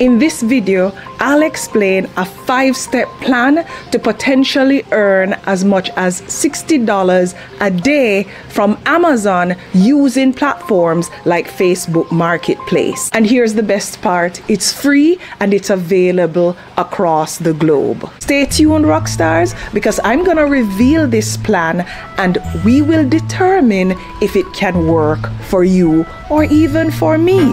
In this video, I'll explain a five step plan to potentially earn as much as $60 a day from Amazon using platforms like Facebook Marketplace. And here's the best part it's free and it's available across the globe. Stay tuned, Rockstars, because I'm to reveal this plan and we will determine if it can work for you or even for me.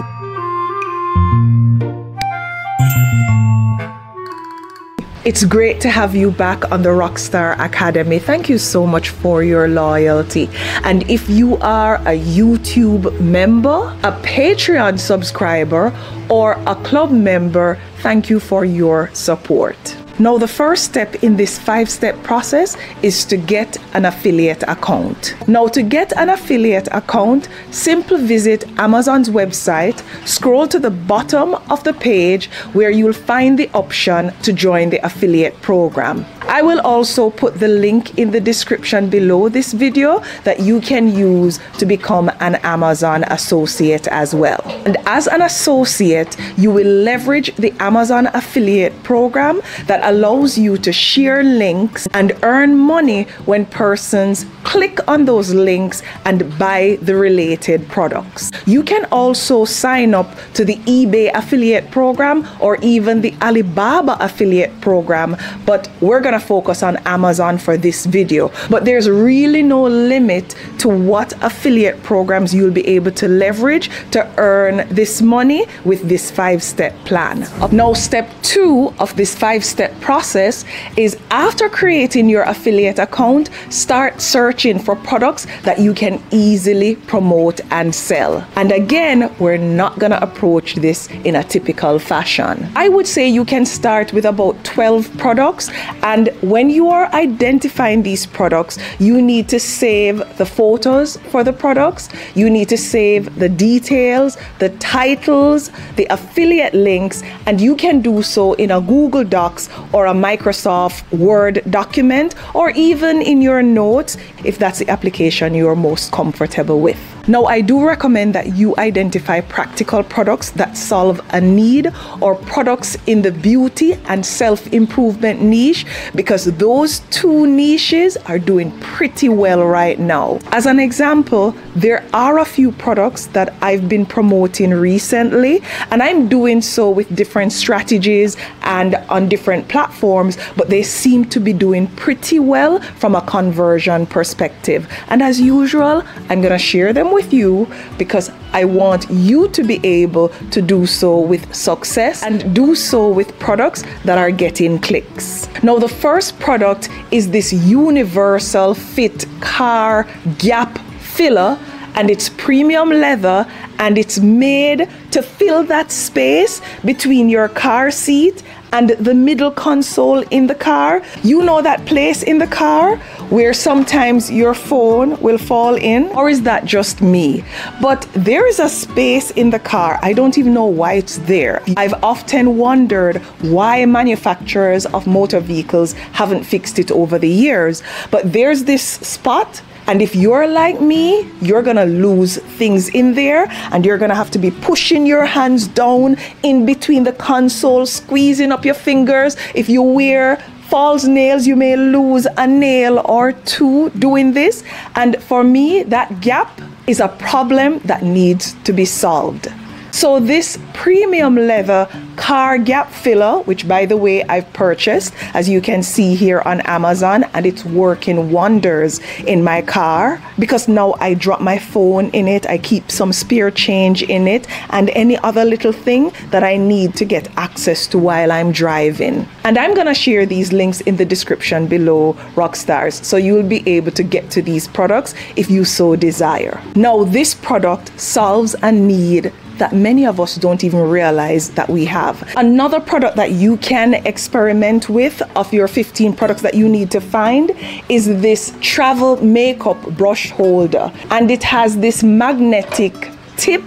It's great to have you back on the Rockstar Academy. Thank you so much for your loyalty. And if you are a YouTube member, a Patreon subscriber, or a club member, thank you for your support. Now, the first step in this five step process is to get an affiliate account. Now, to get an affiliate account, simply visit Amazon's website, scroll to the bottom of the page where you'll find the option to join the affiliate program. I will also put the link in the description below this video that you can use to become an Amazon associate as well. And as an associate, you will leverage the Amazon affiliate program that allows you to share links and earn money when persons click on those links and buy the related products. You can also sign up to the eBay affiliate program or even the Alibaba affiliate program, but we're going to focus on Amazon for this video. But there's really no limit to what affiliate programs you'll be able to leverage to earn this money with this five step plan. Now, step two of this five step process is after creating your affiliate account, start searching for products that you can easily promote and sell. And again, we're not going to approach this in a typical fashion. I would say you can start with about 12 products and when you are identifying these products, you need to save the photos for the products, you need to save the details, the titles, the affiliate links, and you can do so in a Google Docs or a Microsoft Word document or even in your notes if that's the application you're most comfortable with. Now, I do recommend that you identify practical products that solve a need or products in the beauty and self improvement niche because those two niches are doing pretty well right now. As an example, there are a few products that I've been promoting recently, and I'm doing so with different strategies and on different platforms, but they seem to be doing pretty well from a conversion perspective. And as usual, I'm going to share them with you because I want you to be able to do so with success and do so with products that are getting clicks. Now, the first product is this universal fit car gap filler and it's premium leather and it's made to fill that space between your car seat and the middle console in the car. You know that place in the car where sometimes your phone will fall in, or is that just me? But there is a space in the car. I don't even know why it's there. I've often wondered why manufacturers of motor vehicles haven't fixed it over the years. But there's this spot and if you're like me, you're gonna lose things in there and you're gonna have to be pushing your hands down in between the console, squeezing up your fingers. If you wear false nails, you may lose a nail or two doing this. And for me, that gap is a problem that needs to be solved. So this premium leather car gap filler, which by the way I've purchased, as you can see here on Amazon, and it's working wonders in my car because now I drop my phone in it, I keep some spare change in it, and any other little thing that I need to get access to while I'm driving. And I'm gonna share these links in the description below, Rockstars, so you'll be able to get to these products if you so desire. Now, this product solves a need that many of us don't even realize that we have. Another product that you can experiment with of your 15 products that you need to find is this travel makeup brush holder. And it has this magnetic tip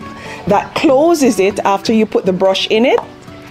that closes it after you put the brush in it.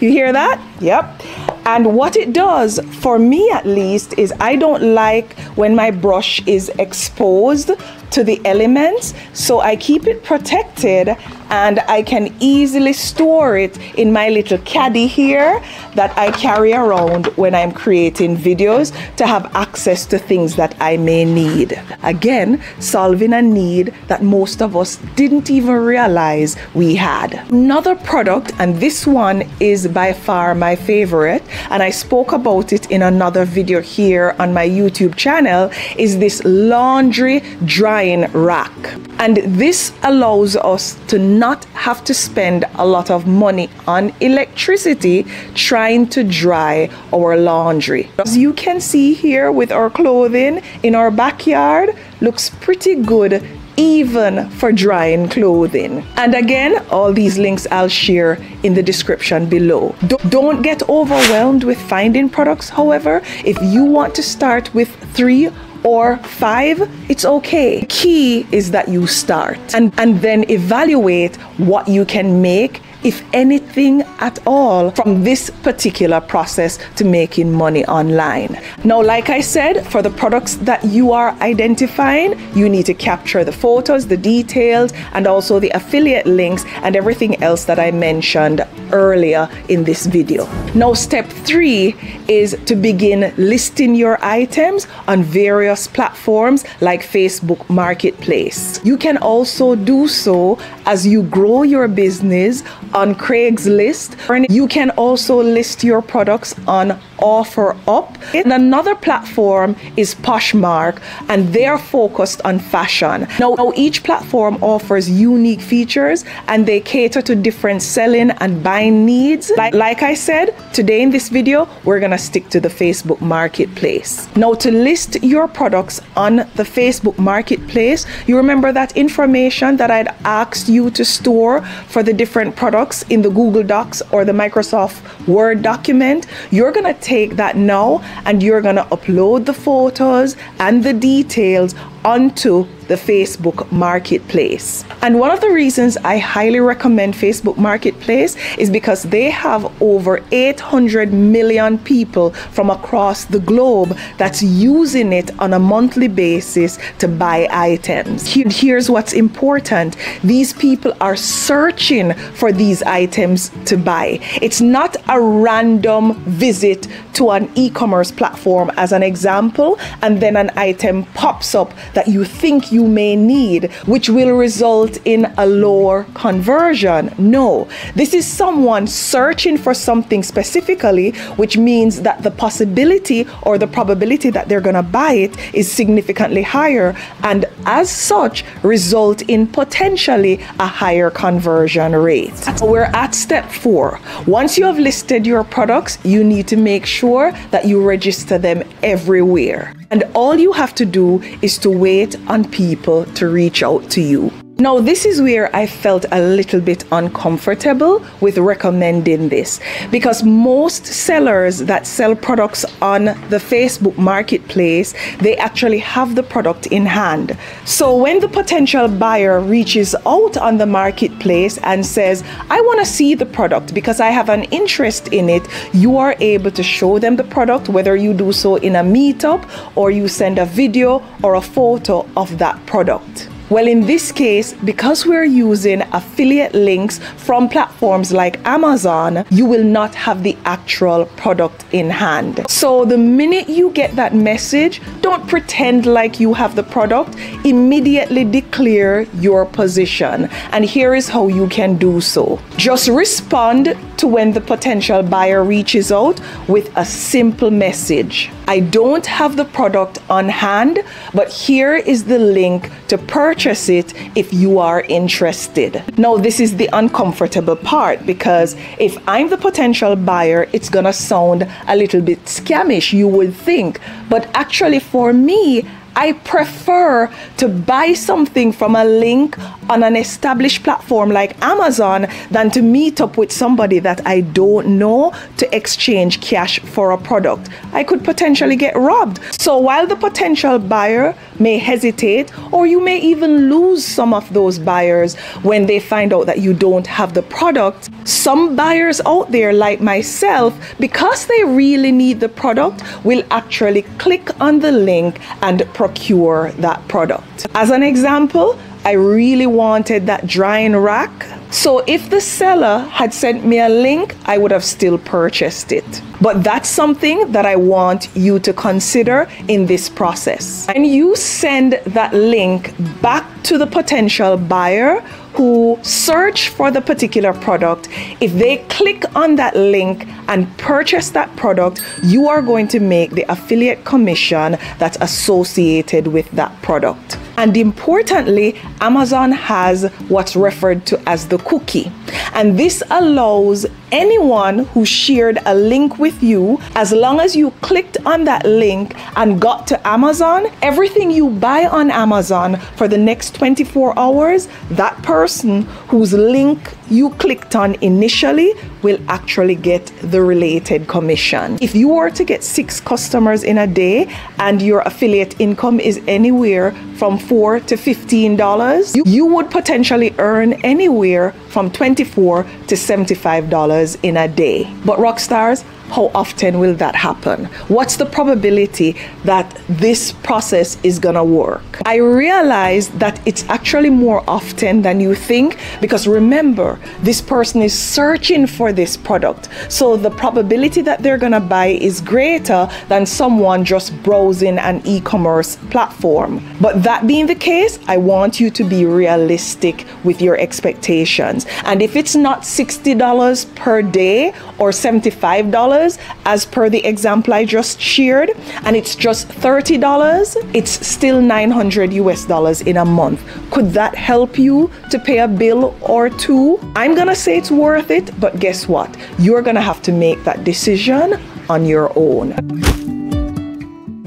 You hear that? Yep. And what it does, for me at least, is I don't like when my brush is exposed to the elements. So I keep it protected and I can easily store it in my little caddy here that I carry around when I'm creating videos to have access to things that I may need. Again, solving a need that most of us didn't even realize we had. Another product, and this one is by far my favorite, and I spoke about it in another video here on my YouTube channel, is this laundry drying rack. And this allows us to not have to spend a lot of money on electricity trying to dry our laundry. As you can see here with our clothing in our backyard, looks pretty good even for drying clothing. And again, all these links I'll share in the description below. Don't get overwhelmed with finding products, however. If you want to start with three or five, it's okay. The key is that you start and, and then evaluate what you can make if anything at all, from this particular process to making money online. Now, like I said, for the products that you are identifying, you need to capture the photos, the details, and also the affiliate links and everything else that I mentioned earlier in this video. Now, step three is to begin listing your items on various platforms like Facebook Marketplace. You can also do so as you grow your business on Craigslist. You can also list your products on OfferUp. And another platform is Poshmark, and they're focused on fashion. Now, now, each platform offers unique features and they cater to different selling and buying needs. Like, like I said, today in this video, we're gonna stick to the Facebook Marketplace. Now, to list your products on the Facebook Marketplace, you remember that information that I'd asked you to store for the different products in the Google Docs or the Microsoft Word document. You're gonna take that now and you're going to upload the photos and the details onto the Facebook Marketplace. And one of the reasons I highly recommend Facebook Marketplace is because they have over 800 million people from across the globe that's using it on a monthly basis to buy items. Here's what's important these people are searching for these items to buy. It's not a random visit to an e commerce platform, as an example, and then an item pops up that you think you may need, which will result in a lower conversion. No, this is someone searching for something specifically, which means that the possibility or the probability that they're going to buy it is significantly higher, and as such, result in potentially a higher conversion rate. So we're at step four. Once you have listed your products, you need to make sure that you register them everywhere. And all you have to do is to wait on people to reach out to you. Now, this is where I felt a little bit uncomfortable with recommending this because most sellers that sell products on the Facebook marketplace, they actually have the product in hand. So when the potential buyer reaches out on the marketplace and says, I want to see the product because I have an interest in it, you are able to show them the product, whether you do so in a meetup or you send a video or a photo of that product. Well, in this case, because we're using affiliate links from platforms like Amazon, you will not have the actual product in hand. So the minute you get that message, don't pretend like you have the product. Immediately declare your position. And here is how you can do so. Just respond to when the potential buyer reaches out with a simple message. I don't have the product on hand, but here is the link to purchase it if you are interested. Now, this is the uncomfortable part because if I'm the potential buyer, it's gonna sound a little bit scamish, you would think. But actually, for me, I prefer to buy something from a link on an established platform like Amazon than to meet up with somebody that I don't know to exchange cash for a product. I could potentially get robbed. So while the potential buyer may hesitate, or you may even lose some of those buyers when they find out that you don't have the product, some buyers out there, like myself, because they really need the product, will actually click on the link and procure that product. As an example, I really wanted that drying rack So if the seller had sent me a link, I would have still purchased it. But that's something that I want you to consider in this process. And you send that link back to the potential buyer who search for the particular product, if they click on that link and purchase that product, you are going to make the affiliate commission that's associated with that product. And importantly, Amazon has what's referred to as the cookie. And this allows anyone who shared a link with you, as long as you clicked on that link and got to Amazon, everything you buy on Amazon for the next 24 hours, that person whose link you clicked on initially will actually get the related commission. If you were to get six customers in a day and your affiliate income is anywhere from four to fifteen dollars, you, you would potentially earn anywhere from 24 to 75 dollars in a day. But rock stars, how often will that happen? What's the probability that this process is gonna work? I realize that it's actually more often than you think because remember, this person is searching for this product. So the probability that they're gonna buy is greater than someone just browsing an e commerce platform. But that being the case, I want you to be realistic with your expectations. And if it's not $60 per day or $75, as per the example I just shared, and it's just $30, it's still 900 US dollars in a month. Could that help you to pay a bill or two? I'm gonna say it's worth it, but guess what? You're gonna have to make that decision on your own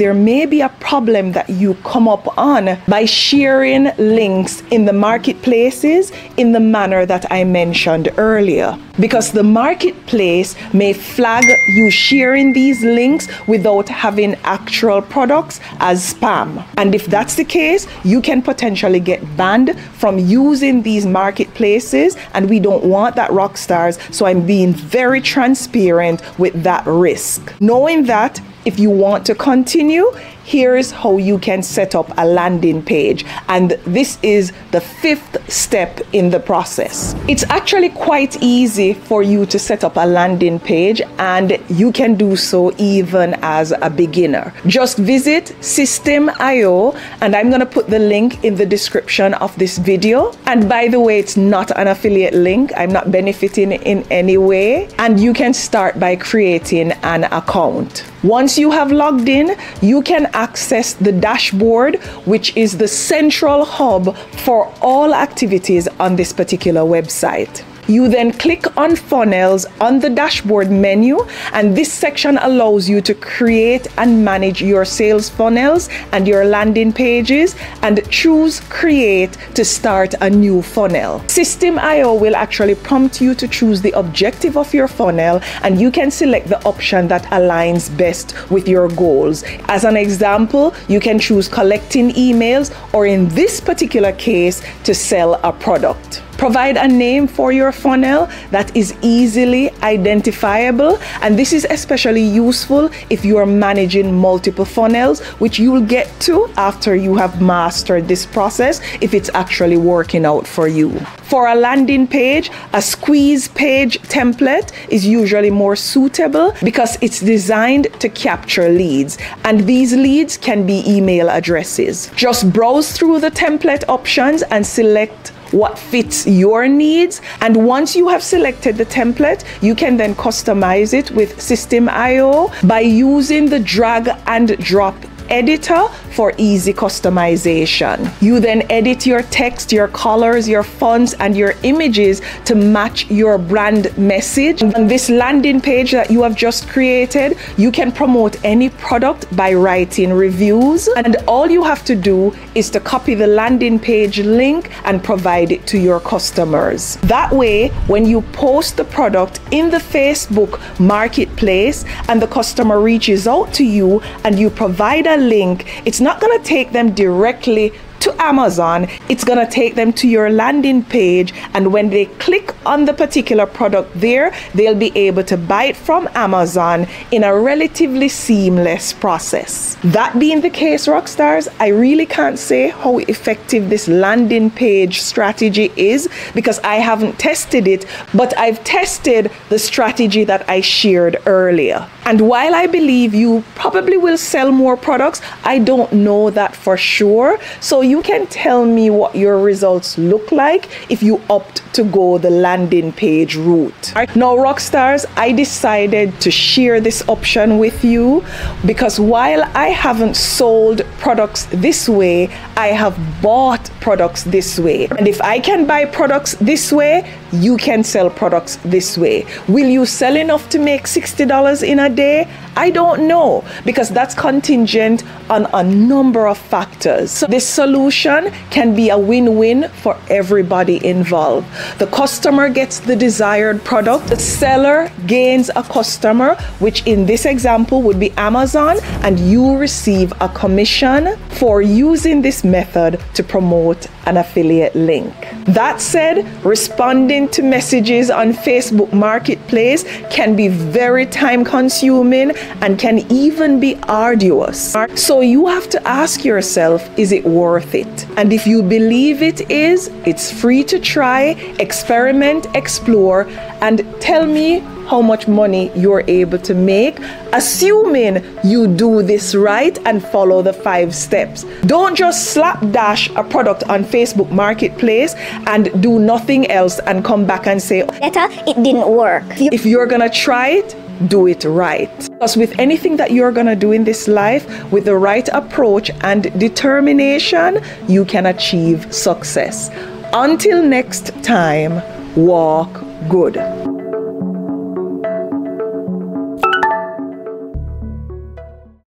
there may be a problem that you come up on by sharing links in the marketplaces in the manner that I mentioned earlier. Because the marketplace may flag you sharing these links without having actual products as spam. And if that's the case, you can potentially get banned from using these marketplaces, and we don't want that, rock stars. So I'm being very transparent with that risk. Knowing that if you want to continue, here's how you can set up a landing page. And this is the fifth step in the process. It's actually quite easy for you to set up a landing page, and you can do so even as a beginner. Just visit systeme.io and I'm going to put the link in the description of this video. And by the way, it's not an affiliate link, I'm not benefiting in any way. And you can start by creating an account. Once you have logged in, you can access the dashboard, which is the central hub for all activities on this particular website. You then click on funnels on the dashboard menu, and this section allows you to create and manage your sales funnels and your landing pages and choose create to start a new funnel. Systeme.io will actually prompt you to choose the objective of your funnel, and you can select the option that aligns best with your goals. As an example, you can choose collecting emails, or in this particular case, to sell a product. Provide a name for your funnel that is easily identifiable. And this is especially useful if you are managing multiple funnels, which you'll get to after you have mastered this process if it's actually working out for you. For a landing page, a squeeze page template is usually more suitable because it's designed to capture leads. And these leads can be email addresses. Just browse through the template options and select what fits your needs. And once you have selected the template, you can then customize it with Systeme.io by using the drag and drop editor for easy customization. You then edit your text, your colors, your fonts, and your images to match your brand message. On this landing page that you have just created, you can promote any product by writing reviews. And all you have to do is to copy the landing page link and provide it to your customers. That way, when you post the product in the Facebook marketplace and the customer reaches out to you and you provide a link, it's not going to take them directly to Amazon, it's going to take them to your landing page. And when they click on the particular product there, they'll be able to buy it from Amazon in a relatively seamless process. That being the case, Rockstars, I really can't say how effective this landing page strategy is because I haven't tested it, but I've tested the strategy that I shared earlier. And while I believe you probably will sell more products, I don't know that for sure. So you can tell me what your results look like if you opt to go the landing page route. Right, now, Rockstars, I decided to share this option with you because while I haven't sold products this way, I have bought products this way. And if I can buy products this way, you can sell products this way. Will you sell enough to make $60 in a day? I don't know because that's contingent on a number of factors. So this solution can be a win-win for everybody involved. The customer gets the desired product, the seller gains a customer, which in this example would be Amazon, and you receive a commission for using this method to promote an affiliate link. That said, responding to messages on Facebook Marketplace can be very time consuming and can even be arduous. So you have to ask yourself, is it worth it? And if you believe it is, it's free to try, experiment, explore, and tell me how much money you're able to make, assuming you do this right and follow the five steps. Don't just slapdash a product on Facebook Marketplace and do nothing else and come back and say, Odetta, it didn't work. If you're gonna try it, do it right. Because with anything that you're going to do in this life, with the right approach and determination, you can achieve success. Until next time, walk good.